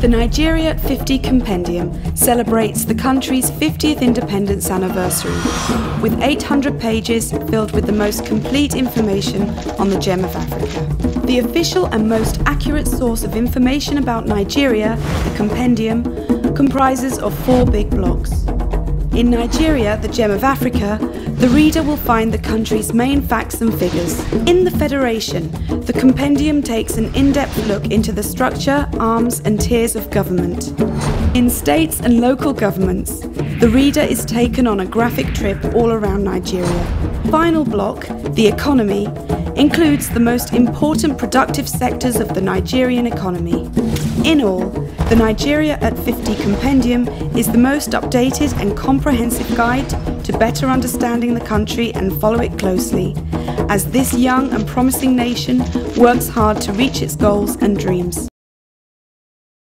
The Nigeria at 50 Compendium celebrates the country's 50th independence anniversary with 800 pages filled with the most complete information on the Gem of Africa. The official and most accurate source of information about Nigeria, the Compendium, comprises of four big blocks. In Nigeria, the Gem of Africa, the reader will find the country's main facts and figures. In the Federation, the compendium takes an in-depth look into the structure, arms and tiers of government. In states and local governments, the reader is taken on a graphic trip all around Nigeria. Final block, the economy, includes the most important productive sectors of the Nigerian economy. In all, the Nigeria at 50 Compendium is the most updated and comprehensive guide to better understanding the country and follow it closely, as this young and promising nation works hard to reach its goals and dreams.